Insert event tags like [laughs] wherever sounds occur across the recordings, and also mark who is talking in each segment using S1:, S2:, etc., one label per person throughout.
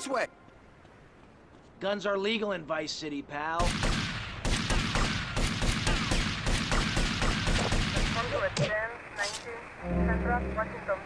S1: this way.
S2: Guns are legal in Vice City, pal.
S3: Congo at 10, 19, Central, Washington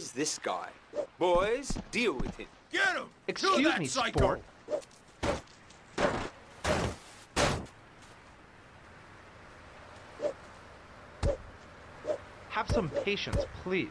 S3: is
S1: this guy? Boys, deal with him.
S4: Get him!
S5: Excuse me,
S4: psycho!
S5: sport. Have some patience, please.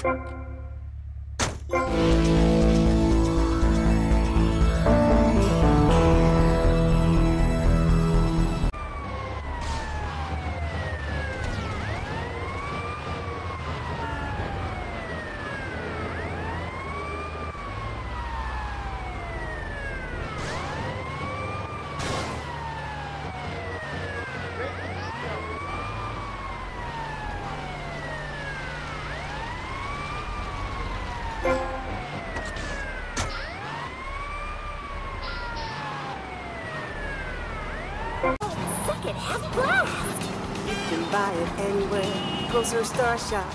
S6: Thank
S7: you. Anywhere. Grocer Star Shop.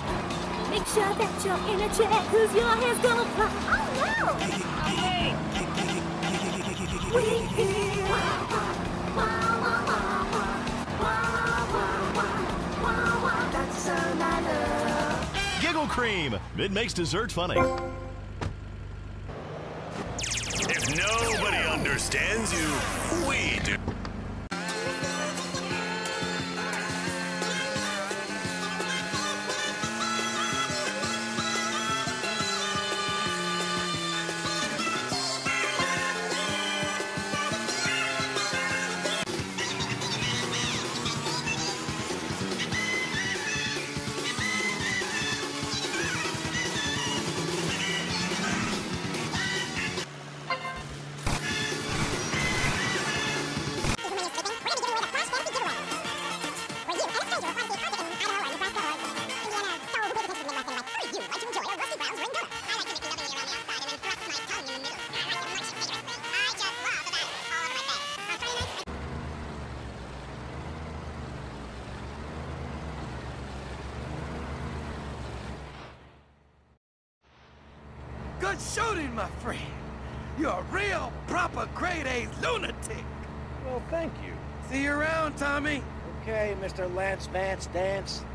S6: Make sure that you're in a chair, cause your hair's gonna fly. Oh no! We hear wah, wah, wah, wah, wah, wah, wah, wah, wah, wah.
S7: That's the I love.
S8: Giggle Cream. It makes dessert funny.
S9: If nobody understands you, we do.
S1: Good shooting, my friend. You're a real, proper grade A lunatic.
S2: Well, thank you.
S1: See you around, Tommy.
S2: Okay, Mr. Lance Vance Dance.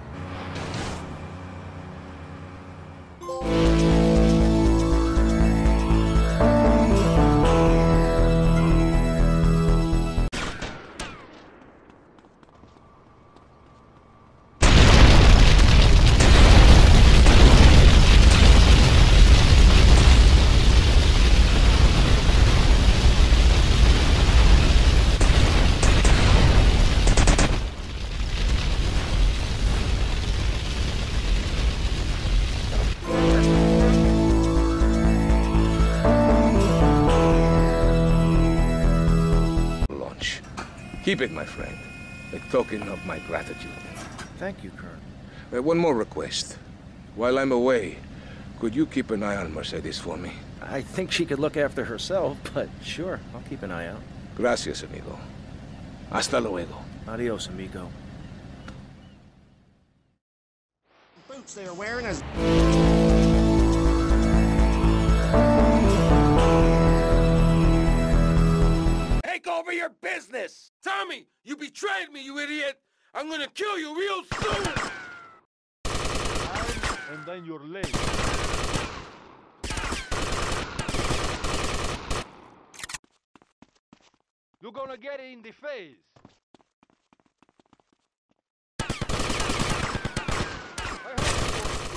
S10: Keep it, my friend. A token of my gratitude.
S2: Thank you, Colonel.
S10: Uh, one more request. While I'm away, could you keep an eye on Mercedes for me?
S2: I think she could look after herself, [laughs] but sure, I'll keep an eye out.
S10: Gracias, amigo. Hasta luego.
S2: Adios, amigo.
S11: Boots they are wearing as.
S1: Take over your business! Tommy, you betrayed me, you idiot! I'm gonna kill you real soon!
S5: and then you're. You're gonna get it in the face.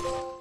S9: We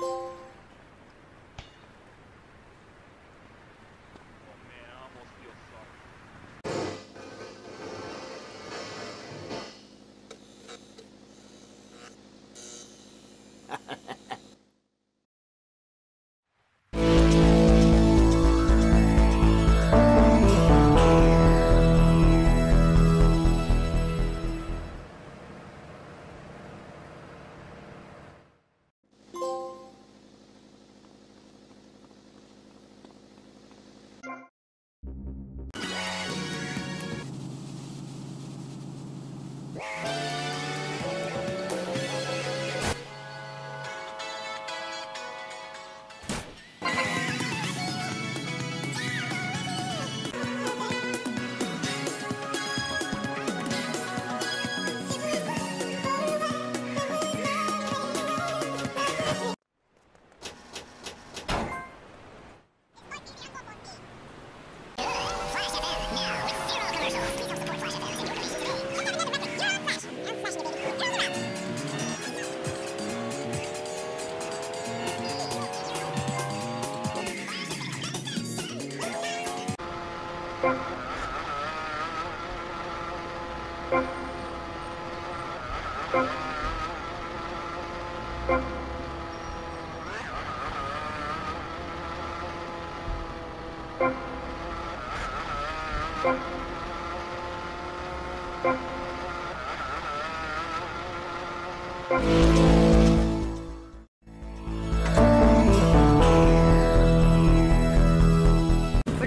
S12: Música Wow. Comfort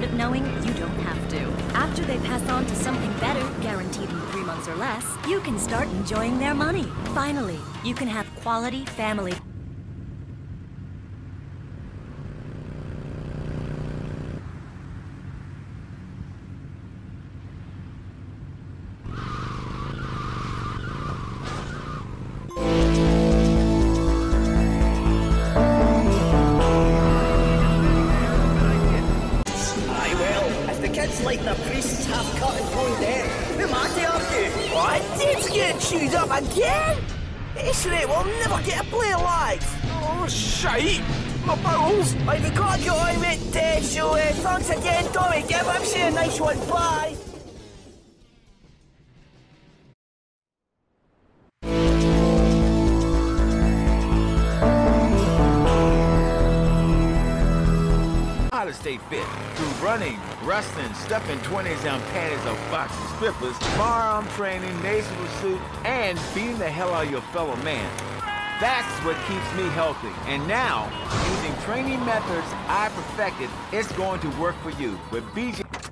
S12: of knowing you
S9: don't have
S13: to. After they pass on to something better, guaranteed in three months or less, you can
S14: start enjoying their money. Finally, you can have quality family
S15: bowels. Right, we can't get on with Dave, uh, thanks again, Tommy. Give him a nice one. Bye.
S3: To stay fit through running, wrestling, stuffing 20s down panties of foxy strippers, firearm training, nasal pursuit, and beating the hell out of your fellow man. That's what keeps me healthy. And now, using training methods I perfected, it's going to work for you with BJ.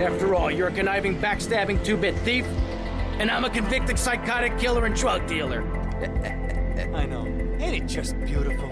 S16: After all, you're a conniving, backstabbing two-bit thief, and I'm a convicted psychotic killer and drug dealer. [laughs]
S17: I know. Ain't it just beautiful?